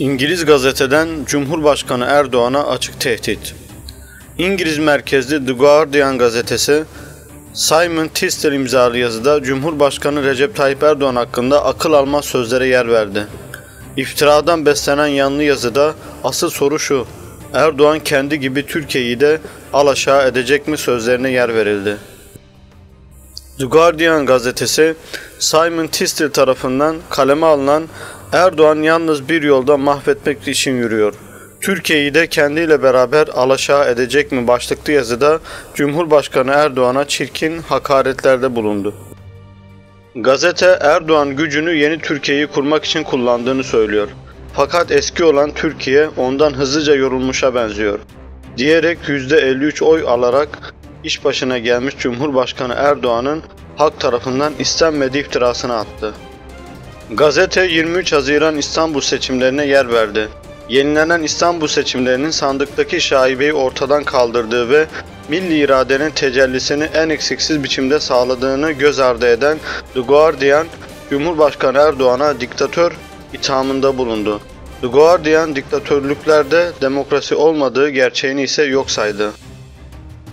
İngiliz gazeteden Cumhurbaşkanı Erdoğan'a açık tehdit. İngiliz merkezli The Guardian gazetesi Simon Tistel imzalı yazıda Cumhurbaşkanı Recep Tayyip Erdoğan hakkında akıl almaz sözlere yer verdi. İftiradan beslenen yanlı yazıda asıl soru şu. Erdoğan kendi gibi Türkiye'yi de alaşağı edecek mi sözlerine yer verildi. The Guardian gazetesi Simon Tistel tarafından kaleme alınan Erdoğan yalnız bir yolda mahvetmek için yürüyor. Türkiye'yi de kendiyle beraber alaşağı edecek mi başlıklı yazıda Cumhurbaşkanı Erdoğan'a çirkin hakaretlerde bulundu. Gazete Erdoğan gücünü yeni Türkiye'yi kurmak için kullandığını söylüyor. Fakat eski olan Türkiye ondan hızlıca yorulmuşa benziyor. Diyerek %53 oy alarak iş başına gelmiş Cumhurbaşkanı Erdoğan'ın halk tarafından istenmediği iftirasını attı. Gazete 23 Haziran İstanbul seçimlerine yer verdi. Yenilenen İstanbul seçimlerinin sandıktaki şaibeyi ortadan kaldırdığı ve milli iradenin tecellisini en eksiksiz biçimde sağladığını göz ardı eden The Guardian, Cumhurbaşkanı Erdoğan'a diktatör ithamında bulundu. The Guardian diktatörlüklerde demokrasi olmadığı gerçeğini ise yok saydı.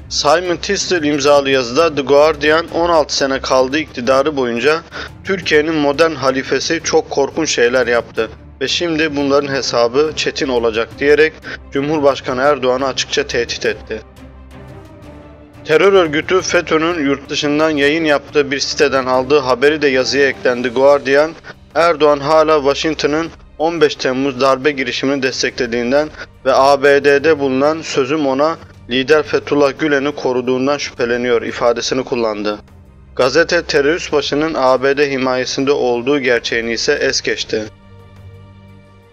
Simon Tisdale imzalı yazıda The Guardian 16 sene kaldığı iktidarı boyunca Türkiye'nin modern halifesi çok korkunç şeyler yaptı ve şimdi bunların hesabı çetin olacak diyerek Cumhurbaşkanı Erdoğan'ı açıkça tehdit etti. Terör örgütü FETÖ'nün yurt dışından yayın yaptığı bir siteden aldığı haberi de yazıya eklendi Guardian, Erdoğan hala Washington'ın 15 Temmuz darbe girişimini desteklediğinden ve ABD'de bulunan sözüm ona lider Fethullah Gülen'i koruduğundan şüpheleniyor ifadesini kullandı. Gazete terörist başının ABD himayesinde olduğu gerçeğini ise es geçti.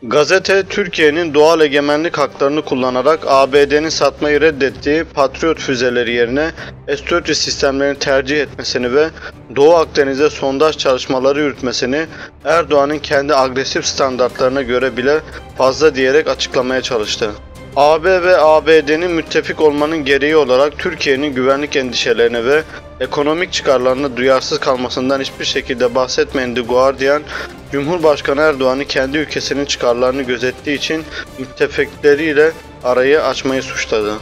Gazete Türkiye'nin doğal egemenlik haklarını kullanarak ABD'nin satmayı reddettiği Patriot füzeleri yerine S-400 sistemlerini tercih etmesini ve Doğu Akdeniz'de sondaj çalışmaları yürütmesini Erdoğan'ın kendi agresif standartlarına göre bile fazla diyerek açıklamaya çalıştı. AB ve ABD'nin müttefik olmanın gereği olarak Türkiye'nin güvenlik endişelerine ve ekonomik çıkarlarına duyarsız kalmasından hiçbir şekilde bahsetmeyen The Guardian, Cumhurbaşkanı Erdoğan'ı kendi ülkesinin çıkarlarını gözettiği için müttefikleriyle arayı açmayı suçladı.